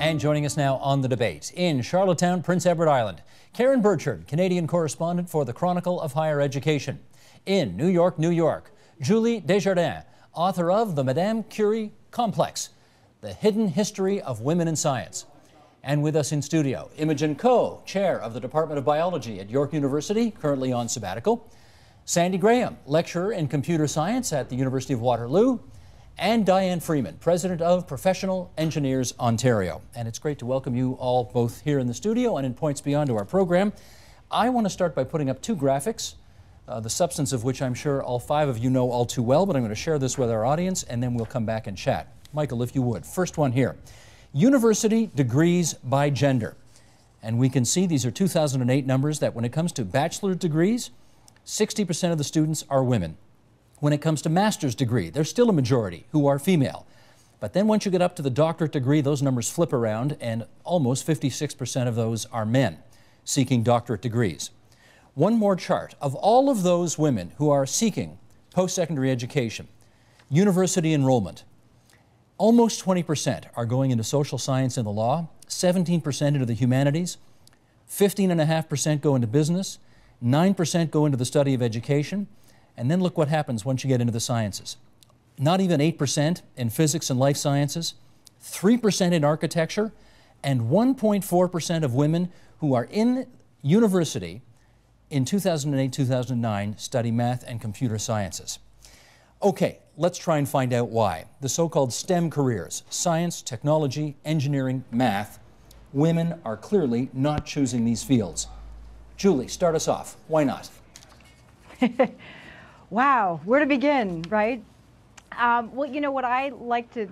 And joining us now on the debate in Charlottetown, Prince Edward Island, Karen Birchard, Canadian correspondent for the Chronicle of Higher Education. In New York, New York, Julie Des Jardins, author of The Madame Curie Complex The Hidden History of Women in Science. And with us in studio, Imogen Coe, chair of the Department of Biology at York University, currently on sabbatical, Sandy Graham, lecturer in computer science at the University of Waterloo, and Diane Freeman, president of Professional Engineers Ontario. And it's great to welcome you all both here in the studio and in Points Beyond to our program. I want to start by putting up two graphics, uh, the substance of which I'm sure all five of you know all too well, but I'm going to share this with our audience and then we'll come back and chat. Michael, if you would. First one here university degrees by gender. And we can see these are 2008 numbers that when it comes to bachelor degrees, 60% of the students are women. When it comes to master's degree, there's still a majority who are female. But then once you get up to the doctorate degree, those numbers flip around, and almost 56% of those are men seeking doctorate degrees. One more chart. Of all of those women who are seeking post secondary education, university enrollment, almost 20% are going into social science and the law, 17% into the humanities, 15.5% go into business, 9% go into the study of education, and then look what happens once you get into the sciences. Not even 8% in physics and life sciences, 3% in architecture, and 1.4% of women who are in university in 2008 2009 study math and computer sciences. Okay, let's try and find out why. The so called STEM careers science, technology, engineering, math women are clearly not choosing these fields. Julie, start us off. Why not? Wow, where to begin, right? Um, well, you know what I like to,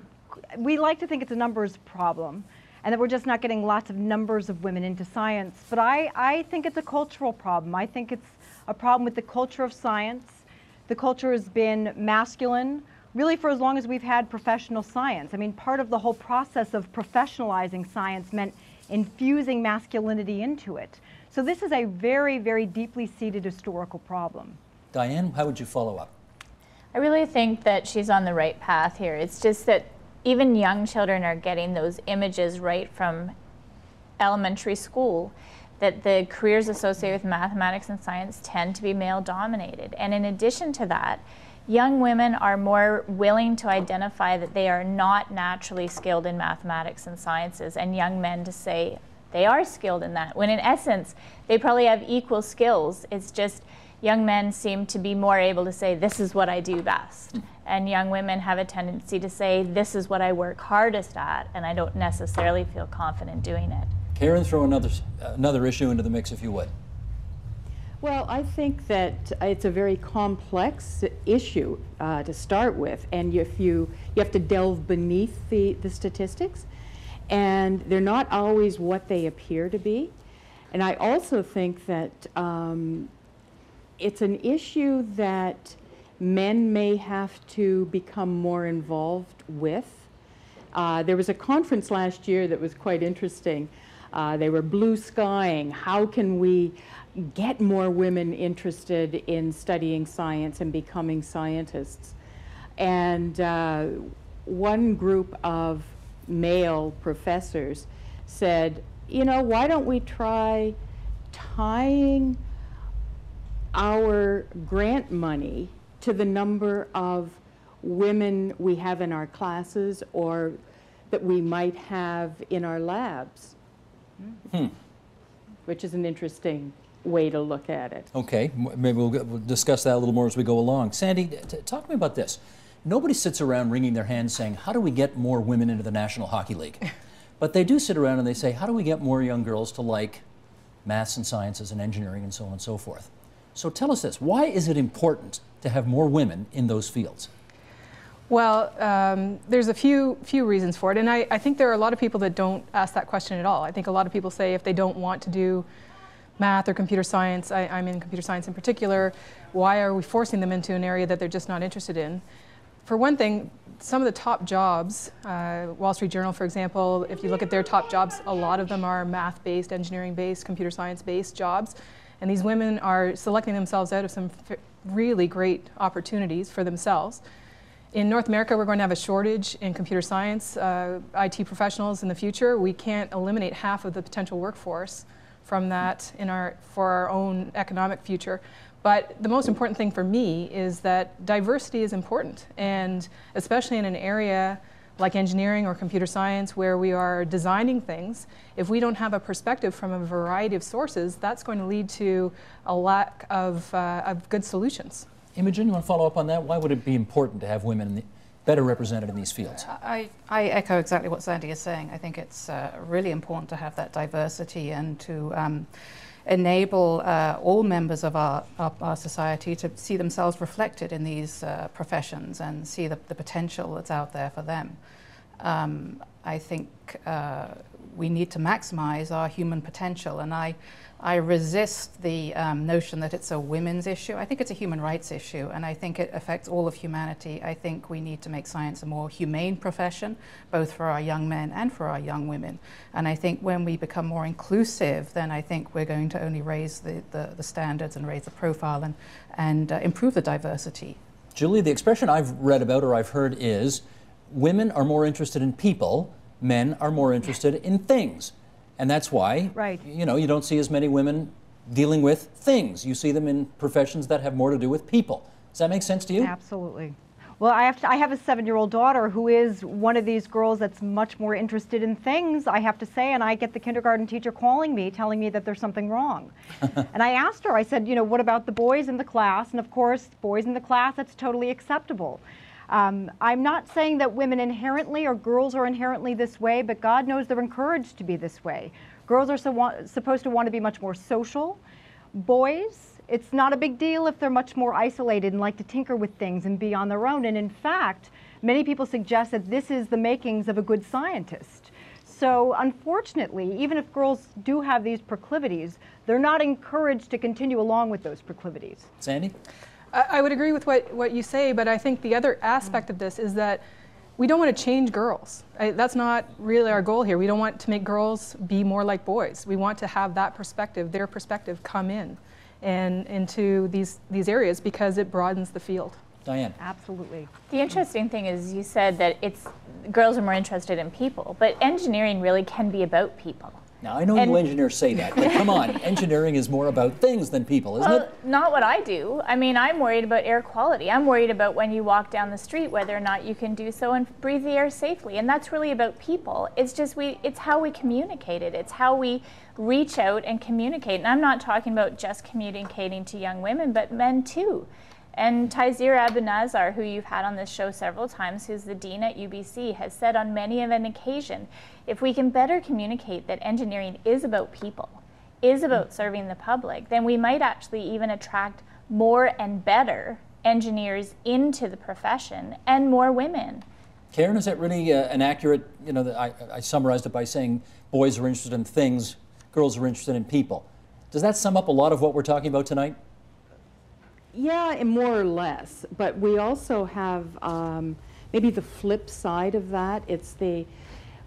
we like to think it's a numbers problem and that we're just not getting lots of numbers of women into science. But I, I think it's a cultural problem. I think it's a problem with the culture of science. The culture has been masculine really for as long as we've had professional science. I mean, part of the whole process of professionalizing science meant infusing masculinity into it. So this is a very, very deeply seated historical problem. Diane, how would you follow up? I really think that she's on the right path here. It's just that even young children are getting those images right from elementary school that the careers associated with mathematics and science tend to be male dominated. And in addition to that, young women are more willing to identify that they are not naturally skilled in mathematics and sciences, and young men to say they are skilled in that, when in essence, they probably have equal skills. It's just young men seem to be more able to say, this is what I do best. And young women have a tendency to say, this is what I work hardest at, and I don't necessarily feel confident doing it. Karen, throw another, another issue into the mix if you would. Well, I think that it's a very complex issue uh, to start with, and if you you have to delve beneath the, the statistics, and they're not always what they appear to be. And I also think that um, it's an issue that men may have to become more involved with. Uh, there was a conference last year that was quite interesting. Uh, they were blue skying. How can we get more women interested in studying science and becoming scientists? And uh, one group of male professors said, you know, why don't we try tying our grant money to the number of women we have in our classes or that we might have in our labs. Hmm. Which is an interesting way to look at it. Okay, maybe we'll, we'll discuss that a little more as we go along. Sandy, talk to me about this. Nobody sits around wringing their hands saying, how do we get more women into the National Hockey League? but they do sit around and they say, how do we get more young girls to like maths and sciences and engineering and so on and so forth? So tell us this why is it important to have more women in those fields? Well, um, there's a few few reasons for it, and I, I think there are a lot of people that don't ask that question at all. I think a lot of people say if they don't want to do math or computer science, I, am in computer science in particular, why are we forcing them into an area that they're just not interested in? For one thing, some of the top jobs, uh, Wall Street Journal, for example, if you look at their top jobs, a lot of them are math-based, engineering-based, computer science-based jobs. And these women are selecting themselves out of some really great opportunities for themselves. in North America, we're going to have a shortage in computer science, uh, IT professionals in the future. We can't eliminate half of the potential workforce from that in our, for our own economic future. But the most important thing for me is that diversity is important, and especially in an area like engineering or computer science where we are designing things, if we don't have a perspective from a variety of sources, that's going to lead to a lack of, uh, of good solutions. Imogen, you want to follow up on that? Why would it be important to have women the, better represented in these fields? I, I echo exactly what Sandy is saying. I think it's uh, really important to have that diversity and to um, enable uh, all members of our, our, our, society to see themselves reflected in these uh, professions and see the, the, potential that's out there for them. Um, I think uh, we need to maximize our human potential, and I, I resist the um, notion that it's a women's issue. I think it's a human rights issue, and I think it affects all of humanity. I think we need to make science a more humane profession, both for our young men and for our young women. And I think when we become more inclusive, then I think we're going to only raise the, the, the standards and raise the profile and, and uh, improve the diversity. Julie, the expression I've read about or I've heard is women are more interested in people, men are more interested in things. And that's why, right. you know, you don't see as many women dealing with things. You see them in professions that have more to do with people. Does that make sense to you? Absolutely. Well, I have, to, I have a seven-year-old daughter who is one of these girls that's much more interested in things, I have to say, and I get the kindergarten teacher calling me, telling me that there's something wrong. and I asked her, I said, you know, what about the boys in the class? And of course, boys in the class, that's totally acceptable. Um, I'm not saying that women inherently or girls are inherently this way, but God knows they're encouraged to be this way. Girls are so supposed to want to be much more social. Boys, it's not a big deal if they're much more isolated and like to tinker with things and be on their own. And in fact, many people suggest that this is the makings of a good scientist. So unfortunately, even if girls do have these proclivities, they're not encouraged to continue along with those proclivities. Sandy? I, would agree with what, what you say, but I think the other aspect of this is that we don't want to change girls. I, that's not really our goal here. We don't want to make girls be more like boys. We want to have that perspective, their perspective, come in and into these, these areas because it broadens the field. Diane. Absolutely. The interesting thing is you said that it's girls are more interested in people, but engineering really can be about people. Now, I know and you engineers say that, but come on, engineering is more about things than people, isn't well, it? Not what I do. I mean, I'm worried about air quality. I'm worried about when you walk down the street, whether or not you can do so and breathe the air safely. And that's really about people. It's just we, it's how we communicate it. It's how we reach out and communicate. And I'm not talking about just communicating to young women, but men too. And Tyseer Aboulnasr, who you've had on this show several times, who's the dean at UBC, has said on many of an occasion, if we can better communicate that engineering is about people, is about serving the public, then we might actually even attract more and better engineers into the profession and more women. Karen, is that really uh, an accurate, you know, I, I summarized it by saying boys are interested in things, girls are interested in people. Does that sum up a lot of what we're talking about tonight? Yeah, more or less. But we also have um, maybe the flip side of that. It's the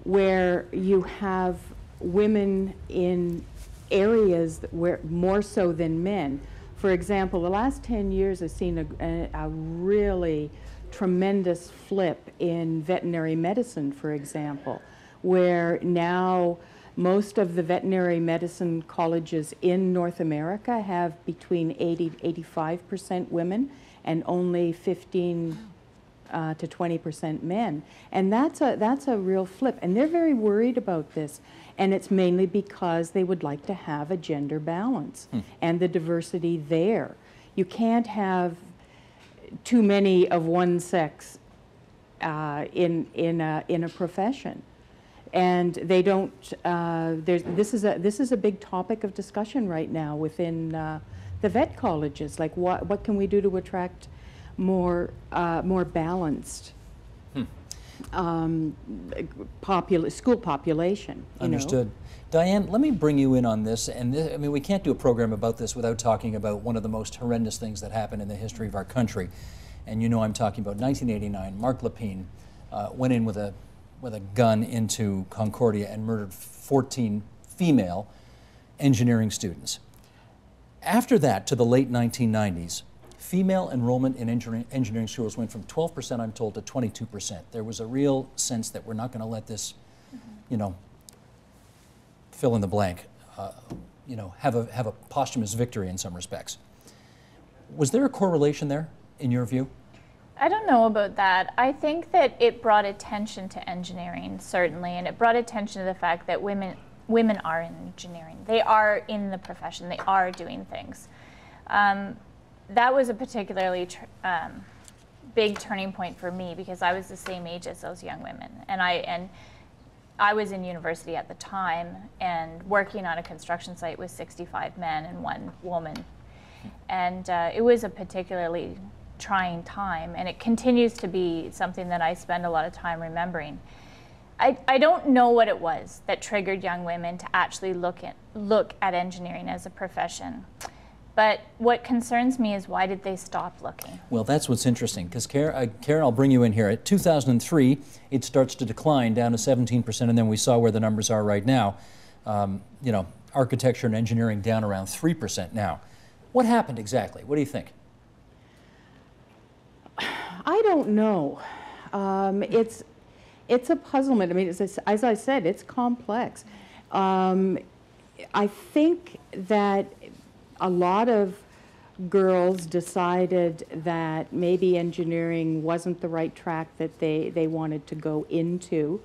where you have women in areas where more so than men. For example, the last 10 years I've seen a, a, a really tremendous flip in veterinary medicine, for example, where now most of the veterinary medicine colleges in North America have between 80 85% women and only 15 uh, to 20% men. And that's a, that's a real flip. And they're very worried about this. And it's mainly because they would like to have a gender balance hmm. and the diversity there. You can't have too many of one sex uh, in, in, a, in a profession and they don't. Uh, this is a this is a big topic of discussion right now within uh, the vet colleges. Like, what what can we do to attract more uh, more balanced hmm. um, popula- school population? Understood. Know? Diane, let me bring you in on this. And this, I mean, we can't do a program about this without talking about one of the most horrendous things that happened in the history of our country. And you know, I'm talking about 1989. Marc Lépine uh, went in with a with a gun into Concordia and murdered 14 female engineering students. After that, to the late 1990s, female enrollment in engineering, schools went from 12%, I'm told, to 22%. There was a real sense that we're not going to let this, you know, fill in the blank, uh, you know, have a, have a posthumous victory in some respects. Was there a correlation there, in your view? I don't know about that. I think that it brought attention to engineering, certainly, and it brought attention to the fact that women women are in engineering. They are in the profession. They are doing things. Um, that was a particularly um, big turning point for me because I was the same age as those young women, and I and I was in university at the time and working on a construction site with 65 men and one woman, and uh, it was a particularly trying time, and it continues to be something that I spend a lot of time remembering. I, I don't know what it was that triggered young women to actually look at, look at engineering as a profession. But what concerns me is why did they stop looking? Well, that's what's interesting because Karen, uh, Karen, I'll bring you in here. At 2003, it starts to decline down to 17%, and then we saw where the numbers are right now. Um, you know, architecture and engineering down around 3% now. What happened exactly? What do you think? I don't know. Um, it's it's a puzzlement. I mean, as I, as I said, it's complex. Um, I think that a lot of girls decided that maybe engineering wasn't the right track that they, they wanted to go into.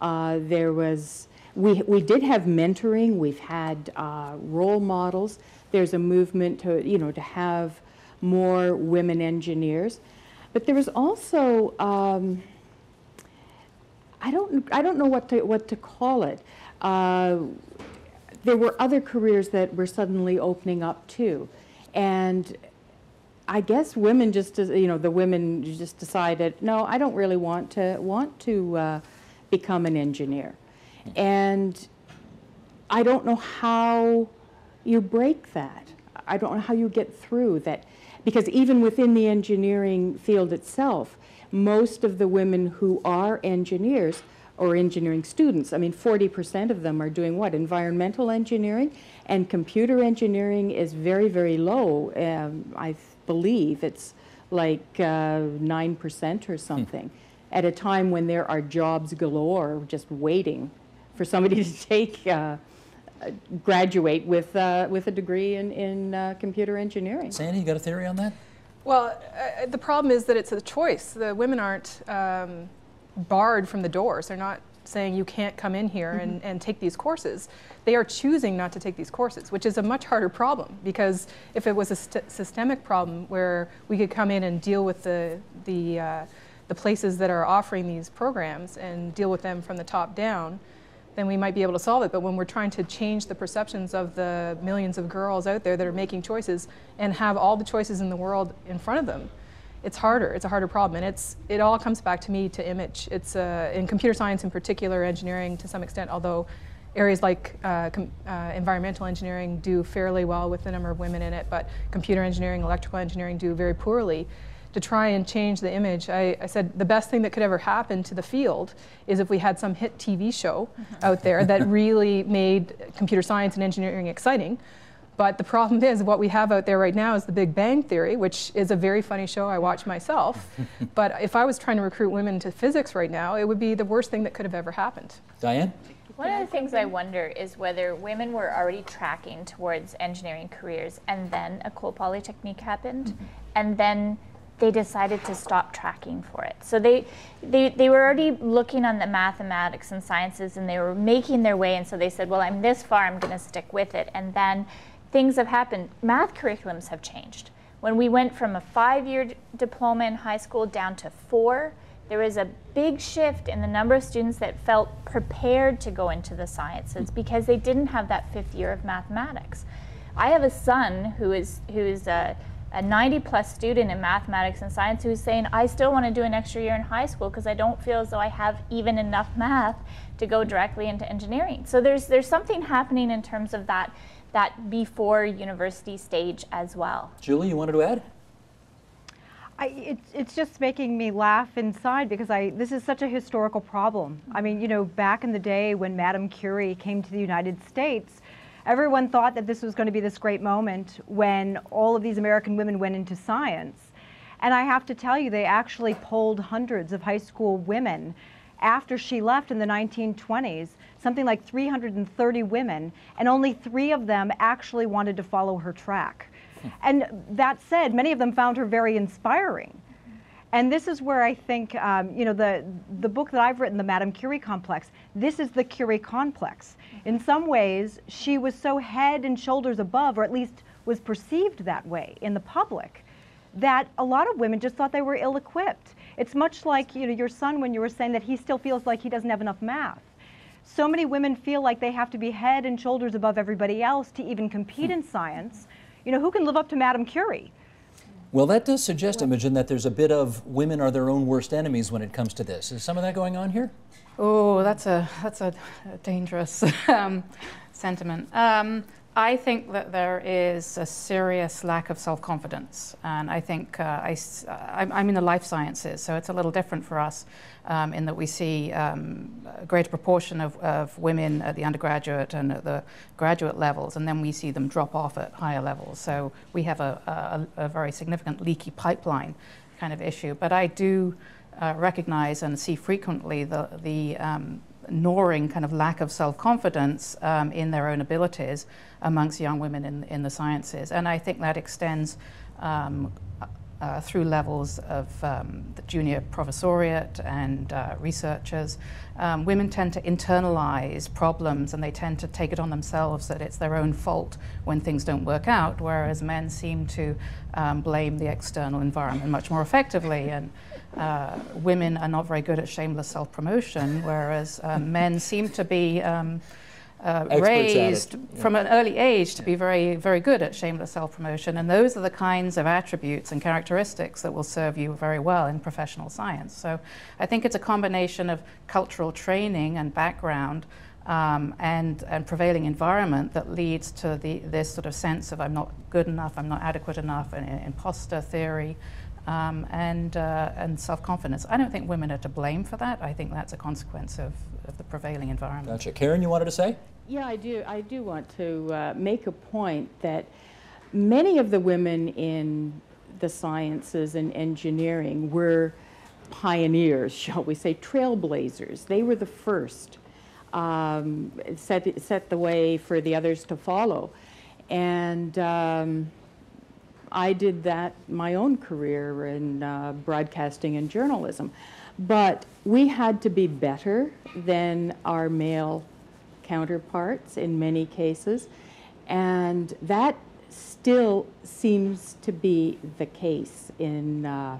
Uh, there was, we, we did have mentoring, we've had uh, role models. There's a movement to, you know, to have more women engineers. But there was also, um, I don't, I don't know what to, what to call it. Uh, there were other careers that were suddenly opening up too. And I guess women just, you know, the women just decided, no, I don't really want to, want to uh, become an engineer. And I don't know how you break that. I don't know how you get through that. Because even within the engineering field itself, most of the women who are engineers or engineering students, I mean, 40% of them are doing what? Environmental engineering, and computer engineering is very, very low. Um, I believe it's like uh, 9% or something, at a time when there are jobs galore just waiting for somebody to take. Uh, graduate with, uh, with a degree in, in uh, computer engineering. Sandy, you got a theory on that? Well, uh, the problem is that it's a choice. The women aren't um, barred from the doors. They're not saying you can't come in here and, Mm-hmm. and take these courses. They are choosing not to take these courses, which is a much harder problem because if it was a st- systemic problem where we could come in and deal with the, the, uh, the places that are offering these programs and deal with them from the top down, then we might be able to solve it. But when we're trying to change the perceptions of the millions of girls out there that are making choices and have all the choices in the world in front of them, it's harder. It's a harder problem, and it's it all comes back to me to image. It's uh, in computer science in particular, engineering to some extent, although areas like uh, uh, environmental engineering do fairly well with the number of women in it, but computer engineering, electrical engineering do very poorly. To try and change the image, I, I said the best thing that could ever happen to the field is if we had some hit TV show mm-hmm. out there that really made computer science and engineering exciting. But the problem is, what we have out there right now is the Big Bang Theory, which is a very funny show I watch myself. but if I was trying to recruit women to physics right now, it would be the worst thing that could have ever happened. Diane? One of the things I wonder is whether women were already tracking towards engineering careers and then a Ecole Polytechnique happened mm-hmm. and then they decided to stop tracking for it. So they, they, they were already looking on the mathematics and sciences and they were making their way and so they said, well, I'm this far, I'm going to stick with it. And then things have happened. Math curriculums have changed. When we went from a five-year diploma in high school down to four, there was a big shift in the number of students that felt prepared to go into the sciences because they didn't have that fifth year of mathematics. I have a son who is who is a, a 90 plus student in mathematics and science who's saying I still want to do an extra year in high school because I don't feel as though I have even enough math to go directly into engineering. So there's there's something happening in terms of that that before university stage as well. Julie, you wanted to add? I, it, it's just making me laugh inside because I this is such a historical problem. I mean, you know, back in the day when Madame Curie came to the United States, Everyone thought that this was going to be this great moment when all of these American women went into science. And I have to tell you, they actually polled hundreds of high school women after she left in the 1920s, something like 330 women, and only three of them actually wanted to follow her track. Hmm. And that said, many of them found her very inspiring. And this is where I think, um, you know, the, the book that I've written, the Madame Curie Complex, this is the Curie complex. In some ways, she was so head and shoulders above, or at least was perceived that way in the public, that a lot of women just thought they were ill equipped. It's much like you know, your son when you were saying that he still feels like he doesn't have enough math. So many women feel like they have to be head and shoulders above everybody else to even compete in science. You know, who can live up to Madame Curie? Well, that does suggest, Imogen, that there's a bit of women are their own worst enemies when it comes to this. Is some of that going on here? Oh, that's a that's a, dangerous um, sentiment. Um, I think that there is a serious lack of self confidence. And I think uh, I, am in the life sciences, so it's a little different for us um, in that we see um, a greater proportion of, of, women at the undergraduate and at the graduate levels, and then we see them drop off at higher levels. So we have a, a, a very significant leaky pipeline kind of issue. But I do uh, recognize and see frequently the, the um, gnawing kind of lack of self-confidence um, in their own abilities amongst young women in, in the sciences. And I think that extends um, uh, through levels of um, the junior professoriate and uh, researchers. Um, women tend to internalize problems and they tend to take it on themselves that it's their own fault when things don't work out, whereas men seem to um, blame the external environment much more effectively. And uh, women are not very good at shameless self promotion, whereas uh, men seem to be. Uh, raised yeah. from an early age to be very, very good at shameless self promotion. And those are the kinds of attributes and characteristics that will serve you very well in professional science. So I think it's a combination of cultural training and background. Um, and, and prevailing environment that leads to the, this sort of sense of I'm not good enough, I'm not adequate enough, and, and imposter theory, um, and, uh, and self confidence. I don't think women are to blame for that. I think that's a consequence of, of the prevailing environment. Gotcha. Karen, you wanted to say? Yeah, I do. I do want to uh, make a point that many of the women in the sciences and engineering were pioneers, shall we say, trailblazers. They were the first, um, set, set the way for the others to follow. And um, I did that my own career in uh, broadcasting and journalism. But we had to be better than our male counterparts in many cases, and that still seems to be the case in uh,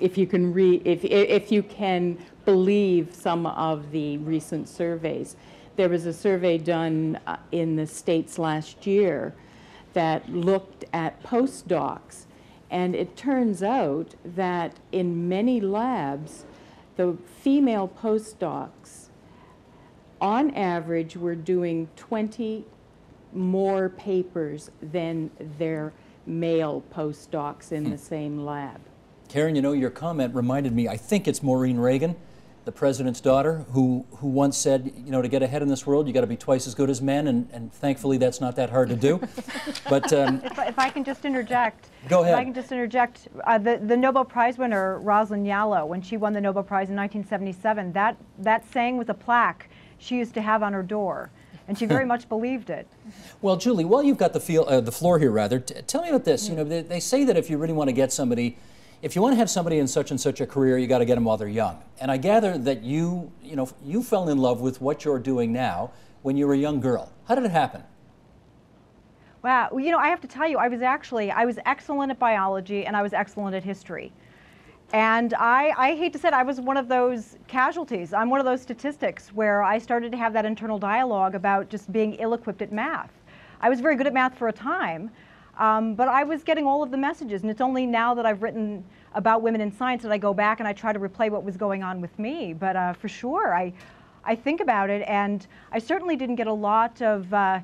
if you can re if if you can believe some of the recent surveys. There was a survey done uh, in the states last year that looked at postdocs, and it turns out that in many labs, the female postdocs on average, we're doing 20 more papers than their male postdocs in the hmm. same lab. Karen, you know, your comment reminded me, I think it's Maureen Reagan, the president's daughter, who, who once said, you know, to get ahead in this world, you got to be twice as good as men, and, and thankfully that's not that hard to do. but um, if, if, I can just interject. Go ahead. If I can just interject, uh, the, the Nobel Prize winner, Rosalyn Yalow, when she won the Nobel Prize in 1977, that, that saying was a plaque she used to have on her door. And she very much believed it. Well, Julie, while you've got the, feel, uh, the floor here, rather, tell me about this. You know, they, they say that if you really want to get somebody, if you want to have somebody in such and such a career, you got to get them while they're young. And I gather that you, you know, you fell in love with what you're doing now when you were a young girl. How did it happen? Wow, well, you know, I have to tell you, I was actually, I was excellent at biology and I was excellent at history. And I, I hate to say it, I was one of those casualties. I'm one of those statistics where I started to have that internal dialogue about just being ill-equipped at math. I was very good at math for a time, um, but I was getting all of the messages. And it's only now that I've written about women in science that I go back and I try to replay what was going on with me. But uh, for sure, I, I think about it, and I certainly didn't get a lot of uh,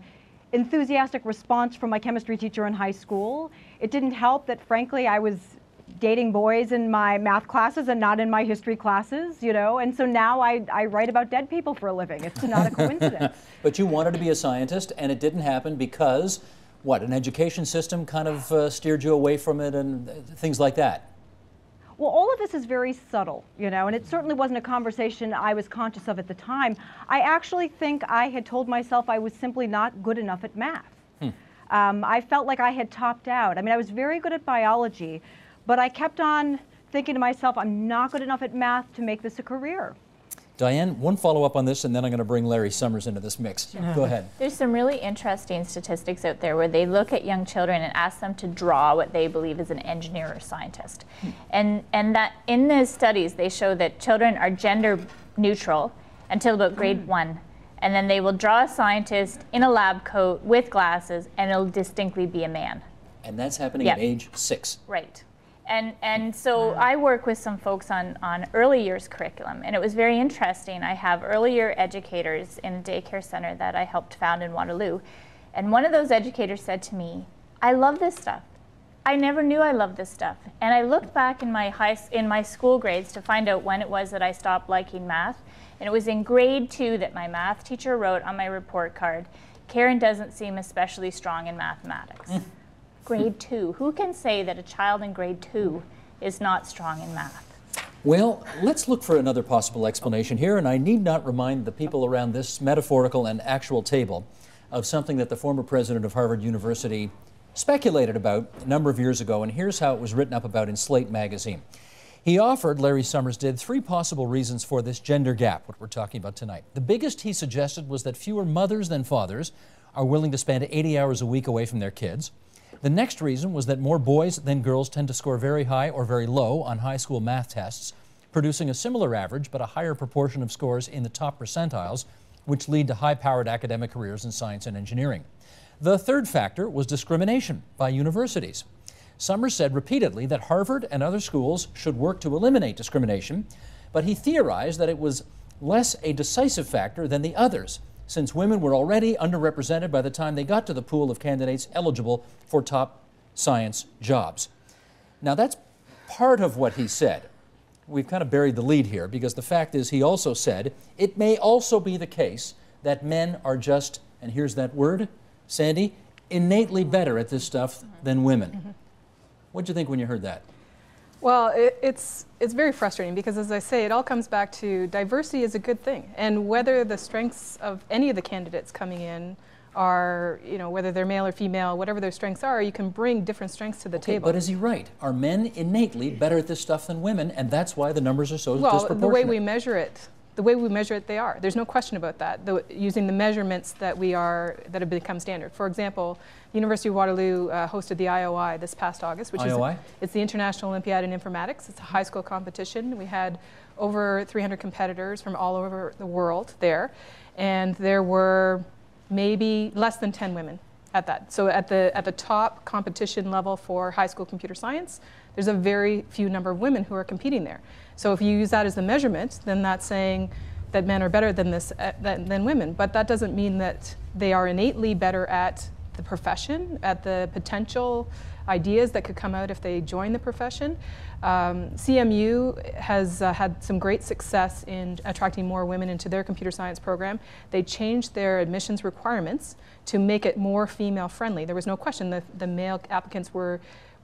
enthusiastic response from my chemistry teacher in high school. It didn't help that, frankly, I was dating boys in my math classes and not in my history classes, you know, and so now I, I write about dead people for a living. It's not a coincidence. but you wanted to be a scientist, and it didn't happen because, what, an education system kind of uh, steered you away from it and things like that? Well, all of this is very subtle, you know, and it certainly wasn't a conversation I was conscious of at the time. I actually think I had told myself I was simply not good enough at math. Hmm. Um, I felt like I had topped out. I mean, I was very good at biology, but I kept on thinking to myself, I'm not good enough at math to make this a career. Diane, one follow up on this, and then I'm going to bring Larry Summers into this mix. Go ahead. There's some really interesting statistics out there where they look at young children and ask them to draw what they believe is an engineer or scientist. Hmm. And, and that in those studies, they show that children are gender neutral until about grade hmm. one. And then they will draw a scientist in a lab coat with glasses, and it'll distinctly be a man. And that's happening yep. at age six. Right. And, and so mm-hmm. I work with some folks on, on early years curriculum, and it was very interesting. I have early year educators in a daycare center that I helped found in Waterloo. And one of those educators said to me, I love this stuff. I never knew I loved this stuff. And I looked back in my, high, in my school grades to find out when it was that I stopped liking math. And it was in grade two that my math teacher wrote on my report card, Karen doesn't seem especially strong in mathematics. Grade two. Who can say that a child in grade two is not strong in math? Well, let's look for another possible explanation here, and I need not remind the people around this metaphorical and actual table of something that the former president of Harvard University speculated about a number of years ago, and here's how it was written up about in Slate magazine. He offered, Larry Summers did, three possible reasons for this gender gap, what we're talking about tonight. The biggest he suggested was that fewer mothers than fathers are willing to spend 80 hours a week away from their kids. The next reason was that more boys than girls tend to score very high or very low on high school math tests, producing a similar average but a higher proportion of scores in the top percentiles, which lead to high powered academic careers in science and engineering. The third factor was discrimination by universities. Summers said repeatedly that Harvard and other schools should work to eliminate discrimination, but he theorized that it was less a decisive factor than the others since women were already underrepresented by the time they got to the pool of candidates eligible for top science jobs. Now, that's part of what he said. We've kind of buried the lead here because the fact is, he also said it may also be the case that men are just, and here's that word, Sandy, innately better at this stuff than women. Mm-hmm. What'd you think when you heard that? Well, it, it's, it's very frustrating because, as I say, it all comes back to diversity is a good thing. And whether the strengths of any of the candidates coming in are, you know, whether they're male or female, whatever their strengths are, you can bring different strengths to the okay, table. But is he right? Are men innately better at this stuff than women, and that's why the numbers are so well, disproportionate? the way we measure it the way we measure it, they are. There's no question about that. The, using the measurements that we are that have become standard. For example, University of Waterloo uh, hosted the IOI this past August, which IOI? is it's the International Olympiad in Informatics. It's a high school competition. We had over 300 competitors from all over the world there, and there were maybe less than 10 women at that. So at the at the top competition level for high school computer science, there's a very few number of women who are competing there. So if you use that as the measurement, then that's saying that men are better than this uh, than, than women. But that doesn't mean that they are innately better at the profession, at the potential ideas that could come out if they join the profession. Um, CMU has uh, had some great success in attracting more women into their computer science program. They changed their admissions requirements to make it more female friendly. There was no question that the male applicants were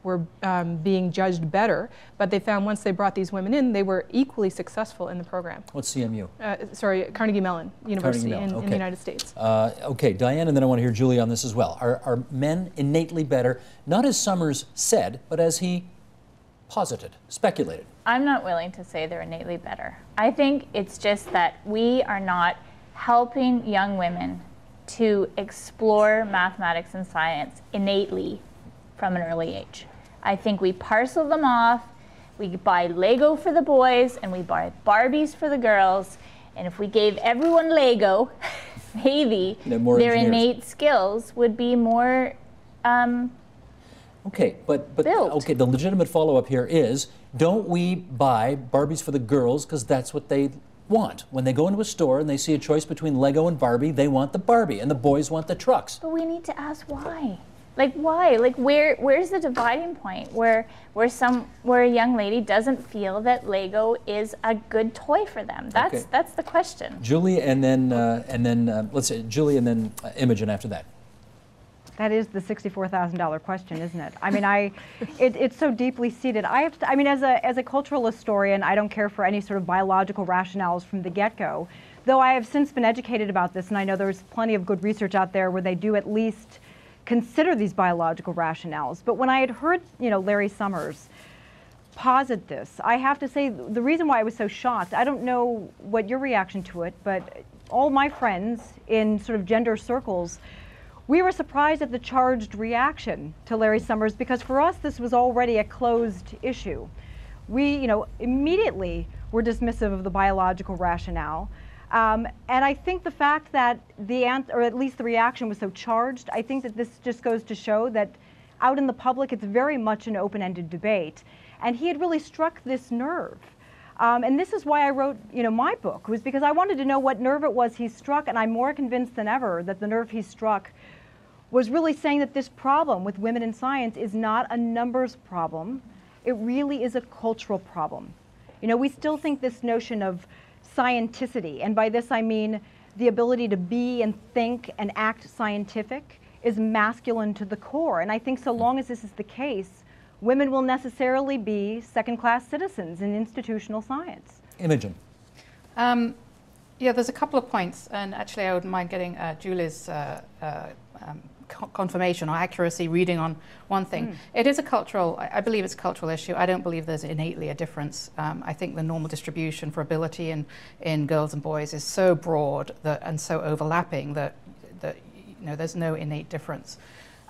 were um, being judged better, but they found once they brought these women in, they were equally successful in the program. What's CMU? Uh, sorry, Carnegie Mellon University Carnegie Mellon. In, okay. in, the United States. Uh, okay, Diane, and then I want to hear Julie on this as well. Are, are men innately better, not as Summers said, but as he posited, speculated? I'm not willing to say they're innately better. I think it's just that we are not helping young women to explore mathematics and science innately from an early age. I think we parcel them off. We buy Lego for the boys and we buy Barbies for the girls. And if we gave everyone Lego, maybe their engineers. innate skills would be more. Um, okay, but but built. okay. The legitimate follow-up here is: Don't we buy Barbies for the girls because that's what they want. When they go into a store and they see a choice between Lego and Barbie, they want the Barbie, and the boys want the trucks. But we need to ask why. Like why? Like where where's the dividing point where where some where a young lady doesn't feel that Lego is a good toy for them? That's Okay. that's the question. Julie, and then uh, and then uh, let's say Julie, and then uh, Imogen after that. That is the sixty-four thousand dollar question, isn't it? I mean, I, it, it's so deeply seated. I have, to, I mean, as a as a cultural historian, I don't care for any sort of biological rationales from the get-go. Though I have since been educated about this, and I know there's plenty of good research out there where they do at least consider these biological rationales. But when I had heard, you know, Larry Summers posit this, I have to say the reason why I was so shocked. I don't know what your reaction to it, but all my friends in sort of gender circles we were surprised at the charged reaction to Larry Summers because for us this was already a closed issue. We, you know, immediately were dismissive of the biological rationale. Um, and I think the fact that the or at least the reaction was so charged, I think that this just goes to show that out in the public it's very much an open-ended debate. And he had really struck this nerve. Um, and this is why I wrote, you know, my book was because I wanted to know what nerve it was he struck, and I'm more convinced than ever that the nerve he struck was really saying that this problem with women in science is not a numbers problem. It really is a cultural problem. You know, we still think this notion of scienticity, and by this I mean the ability to be and think and act scientific, is masculine to the core. And I think so long as this is the case, women will necessarily be second class citizens in institutional science. Imogen. Um, yeah, there's a couple of points, and actually, I wouldn't mind getting uh, Julie's uh, uh, um, co- confirmation or accuracy reading on one thing. It is a cultural, I I believe it's a cultural issue. I don't believe there's innately a difference. Um, I think the normal distribution for ability in, in girls and boys is so broad that, and so overlapping that, that you know, there's no innate difference.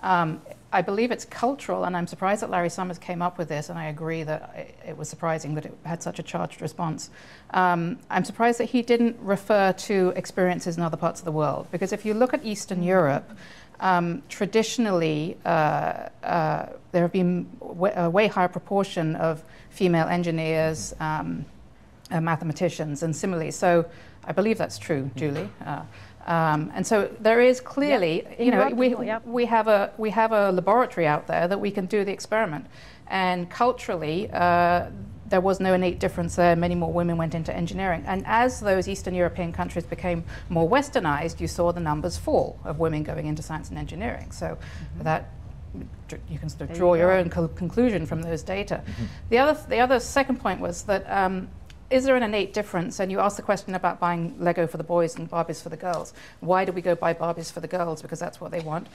Um, I believe it's cultural, and I'm surprised that Larry Summers came up with this, and I agree that it, it was surprising that it had such a charged response. Um, I'm surprised that he didn't refer to experiences in other parts of the world, because if you look at Eastern Europe, um, traditionally uh, uh, there have been w- a way higher proportion of female engineers, um, uh, mathematicians, and similarly. So I believe that's true, Julie. Uh, um, and so there is clearly, you know, we, yep. we have a we have a laboratory out there that we can do the experiment, and culturally. There was no innate difference there. Many more women went into engineering. And as those Eastern European countries became more westernized, you saw the numbers fall of women going into science and engineering. So that you can sort of There draw you your own co- conclusion from those data. The other, the other second point was that um, is there an innate difference? And you asked the question about buying Lego for the boys and Barbies for the girls. Why do we go buy Barbies for the girls? Because that's what they want.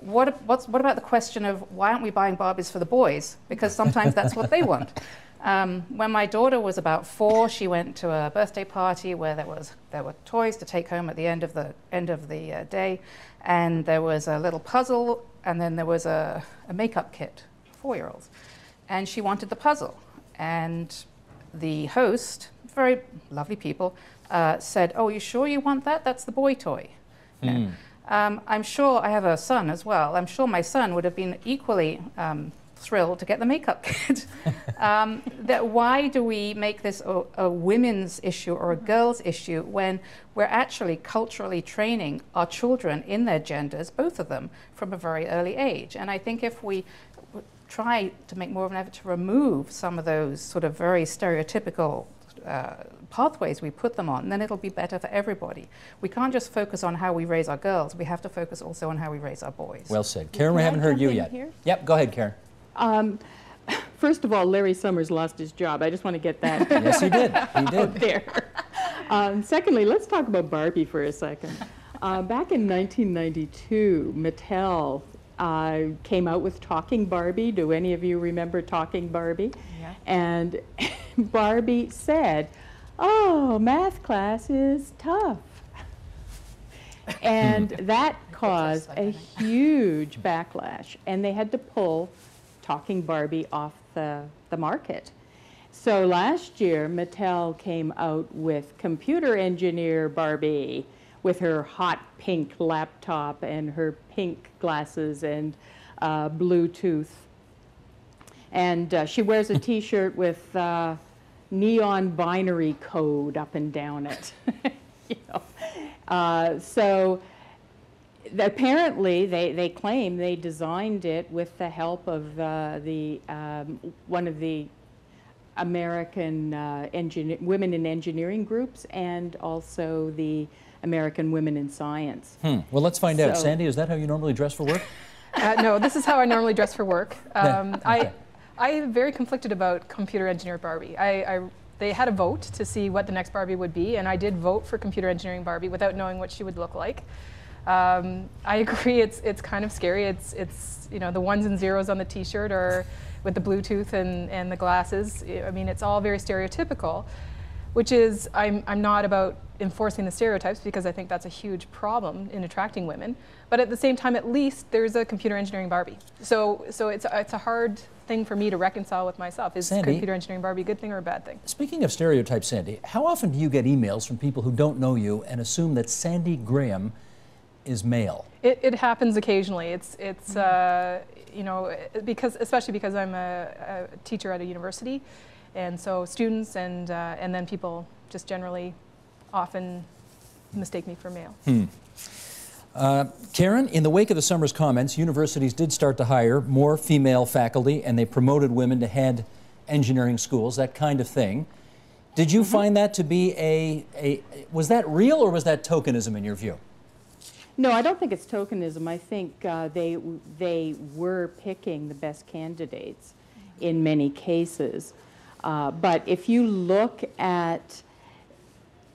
What, what's, what about the question of why aren't we buying Barbies for the boys? Because sometimes that's what they want. Um, when my daughter was about four, she went to a birthday party where there was there were toys to take home at the end of the end of the uh, day, and there was a little puzzle, and then there was a, a makeup kit for four-year-olds, and she wanted the puzzle, and the host, very lovely people, uh, said, "Oh, you sure you want that? That's the boy toy." Know. Um, I'm sure I have a son as well. I'm sure my son would have been equally um, thrilled to get the makeup kit. um, that why do we make this a, a women's issue or a girl's issue when we're actually culturally training our children in their genders, both of them, from a very early age? And I think if we try to make more of an effort to remove some of those sort of very stereotypical uh, pathways we put them on, then it'll be better for everybody. We can't just focus on how we raise our girls. We have to focus also on how we raise our boys. Well said. Karen, we Can I haven't heard you yet. here? Yep, go ahead, Karen. Um, first of all, Larry Summers lost his job. I just want to get that Yes, he did. He out did. there. Um, secondly, let's talk about Barbie for a second. Uh, back in 1992, Mattel uh, came out with Talking Barbie. Do any of you remember Talking Barbie? Yeah. And Barbie said, "Oh, math class is tough." And that caused a huge backlash, and they had to pull Talking Barbie off the, the market. So last year, Mattel came out with Computer Engineer Barbie with her hot pink laptop and her pink glasses and uh, Bluetooth. And uh, she wears a t shirt with uh, neon binary code up and down it. you know. uh, so apparently, they, they claim they designed it with the help of uh, the um, one of the American uh, engineer, women in engineering groups and also the American Women in Science. Hmm. Well, let's find out. Sandy, is that how you normally dress for work? Uh, no, this is how I normally dress for work. Um, okay. I, I am very conflicted about computer engineer Barbie. I, I, they had a vote to see what the next Barbie would be, and I did vote for computer engineering Barbie without knowing what she would look like. Um, I agree, it's, it's kind of scary. It's, it's, you know, the ones and zeros on the t-shirt or with the Bluetooth and, and the glasses. I mean, it's all very stereotypical, which is, I'm, I'm not about enforcing the stereotypes because I think that's a huge problem in attracting women. But at the same time, at least there's a computer engineering Barbie. So, so it's, it's a hard thing for me to reconcile with myself. Is Sandy? computer engineering Barbie a good thing or a bad thing? Speaking of stereotypes, Sandy, how often do you get emails from people who don't know you and assume that Sandy Graham is male? It, it happens occasionally. It's, it's uh, you know, because, especially because I'm a, a teacher at a university. And so students and, uh, and then people just generally often mistake me for male. Uh, Karen, in the wake of the Summers' comments, universities did start to hire more female faculty and they promoted women to head engineering schools, that kind of thing. Did you find that to be a, a, was that real or was that tokenism in your view? No, I don't think it's tokenism. I think uh, they, they were picking the best candidates in many cases. Uh, but if you look at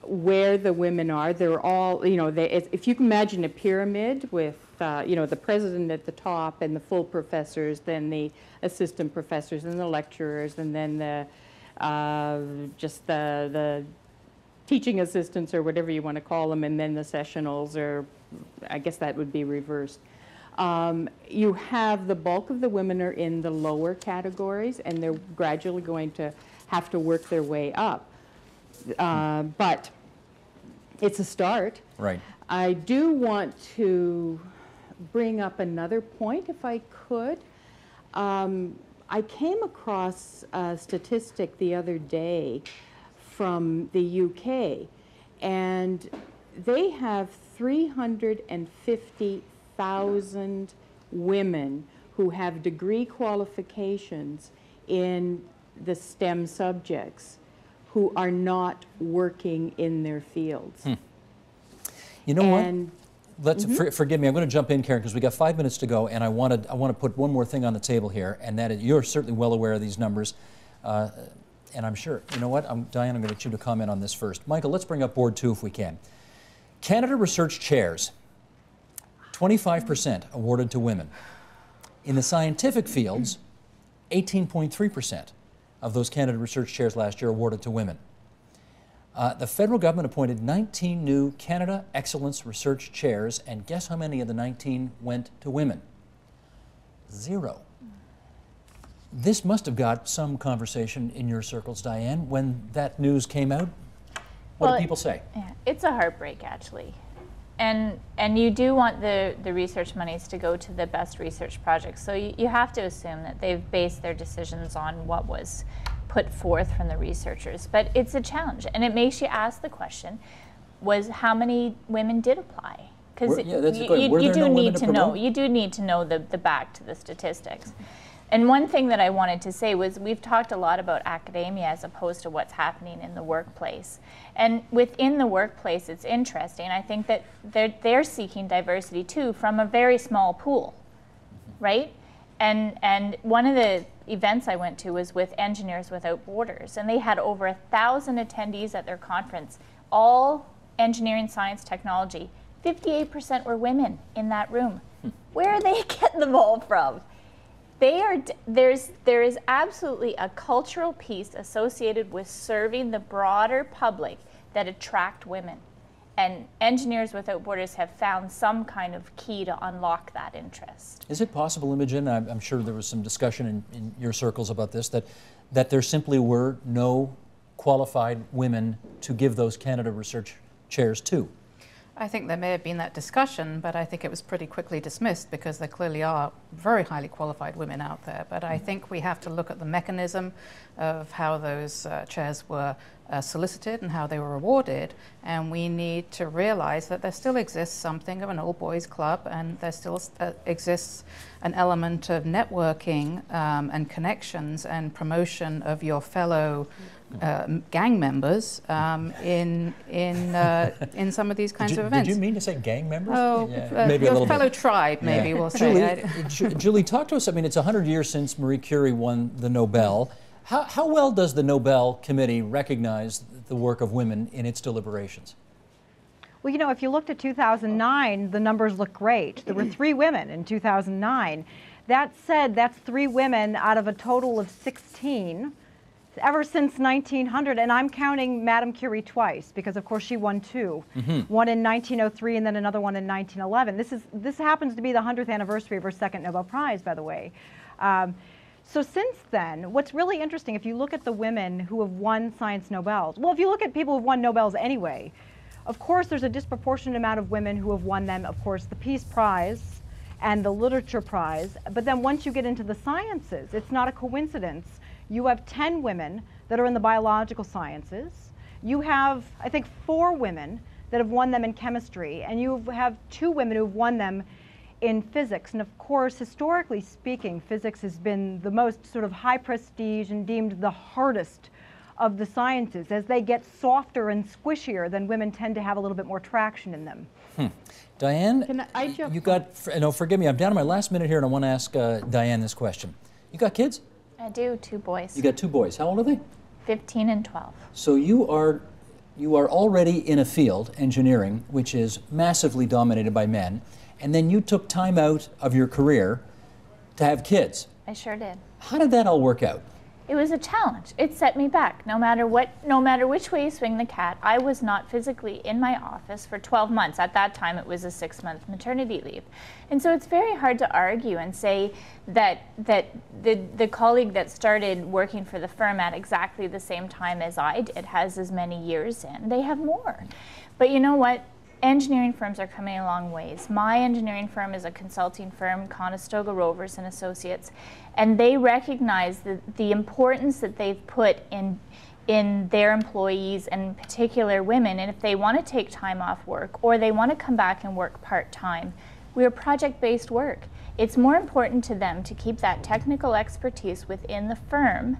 where the women are, they're all, you know, they, if you can imagine a pyramid with, uh, you know, the president at the top and the full professors, then the assistant professors and the lecturers, and then the, uh, just the, the teaching assistants or whatever you want to call them, and then the sessionals, or I guess that would be reversed. Um, you have the bulk of the women are in the lower categories, and they're gradually going to have to work their way up. Uh, but it's a start. Right. I do want to bring up another point, if I could. Um, I came across a statistic the other day from the UK, and they have 350,000 women who have degree qualifications in the STEM subjects who are not working in their fields. You know what? Let's for, forgive me. I'm going to jump in, Karen, because we got five minutes to go, and I wanted I want to put one more thing on the table here, and that is, you're certainly well aware of these numbers, uh, and I'm sure. You know what? I'm, Diane, I'm going to get you to comment on this first. Michael, let's bring up board two if we can. Canada Research Chairs, 25% awarded to women. In the scientific fields, 18.3% of those Canada Research Chairs last year awarded to women. Uh, the federal government appointed 19 new Canada Excellence Research Chairs, and guess how many of the 19 went to women? Zero. This must have got some conversation in your circles, Diane, when that news came out. What Well, did people say? Yeah, it's a heartbreak actually. And and you do want the, the research monies to go to the best research projects. So you, you have to assume that they've based their decisions on what was put forth from the researchers. But it's a challenge and it makes you ask the question, was how many women did apply? Because yeah, you, you, you do no need to to know you do need to know the, the back to the statistics. And one thing that I wanted to say was we've talked a lot about academia as opposed to what's happening in the workplace. And within the workplace, it's interesting. I think that they're, they're seeking diversity too from a very small pool, right? And, and one of the events I went to was with Engineers Without Borders, and they had over a thousand attendees at their conference, all engineering, science, technology. 58% were women in that room. Hmm. Where are they getting them all from? They are there's there is absolutely a cultural piece associated with serving the broader public that attract women. And Engineers Without Borders have found some kind of key to unlock that interest. Is it possible, Imogen, I'm, I'm sure there was some discussion in, in your circles about this, that, that there simply were no qualified women to give those Canada Research Chairs to? I think there may have been that discussion, but I think it was pretty quickly dismissed because there clearly are very highly qualified women out there. But I think we have to look at the mechanism of how those uh, chairs were uh, solicited and how they were awarded. And we need to realize that there still exists something of an old boys club and there still uh, exists an element of networking um, and connections and promotion of your fellow uh, gang members um, in in uh, in some of these kinds did you, of events. Did you mean to say gang members? Oh, Yeah, uh, maybe a your little fellow bit. tribe, maybe Yeah. we'll say. Julie, I- Julie, talk to us. I mean, it's 100 years since Marie Curie won the Nobel. How, how well does the Nobel Committee recognize the work of women in its deliberations? Well, you know, if you looked at 2009, the numbers look great. There were three women in 2009. That said, that's three women out of a total of 16 ever since 1900. And I'm counting Madame Curie twice because, of course, she won 2 One in 1903 and then another one in 1911. This, is, this happens to be the 100th anniversary of her second Nobel Prize, by the way. Um, so since then, what's really interesting, if you look at the women who have won science Nobels, well, if you look at people who've won Nobels anyway, of course, there's a disproportionate amount of women who have won them, of course, the Peace Prize and the Literature Prize. But then once you get into the sciences, it's not a coincidence. You have 10 women that are in the biological sciences. You have, I think, four women that have won them in chemistry, and you have two women who've won them in physics. And of course, historically speaking, physics has been the most sort of high prestige and deemed the hardest of the sciences. As they get softer and squishier, then women tend to have a little bit more traction in them. Diane, Can I- I jump you got, no, forgive me, I'm down to my last minute here and I want to ask uh, Diane this question. You got kids? I do, two boys, You got two boys. How old are they? 15 and 12. So you are you are already in a field, engineering, which is massively dominated by men, and then you took time out of your career to have kids. I sure did. How did that all work out? It was a challenge. It set me back. No matter what, no matter which way you swing the cat, I was not physically in my office for 12 months. At that time, it was a six-month maternity leave, and so it's very hard to argue and say that that the the colleague that started working for the firm at exactly the same time as I did has as many years in. They have more, but you know what? Engineering firms are coming a long ways. My engineering firm is a consulting firm, Conestoga Rovers and Associates, and they recognize the, the importance that they've put in in their employees and in particular women and if they want to take time off work or they want to come back and work part-time we're project-based work it's more important to them to keep that technical expertise within the firm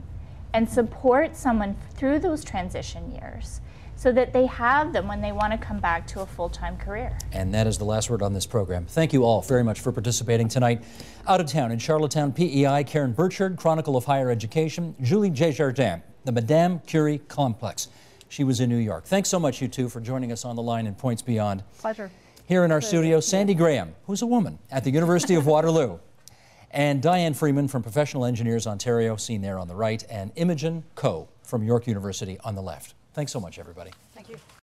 and support someone through those transition years so that they have them when they want to come back to a full-time career. And that is the last word on this program. Thank you all very much for participating tonight. Out of town in Charlottetown, PEI, Karen Birchard, Chronicle of Higher Education, Julie J. Des Jardins, the Madame Curie Complex. She was in New York. Thanks so much, you two, for joining us on the line in Points Beyond. Pleasure. Here in our studio, Sandy Graham, who's a woman at the University of Waterloo, and Diane Freeman from Professional Engineers Ontario, seen there on the right, and Imogen Coe from York University on the left. Thanks so much, everybody.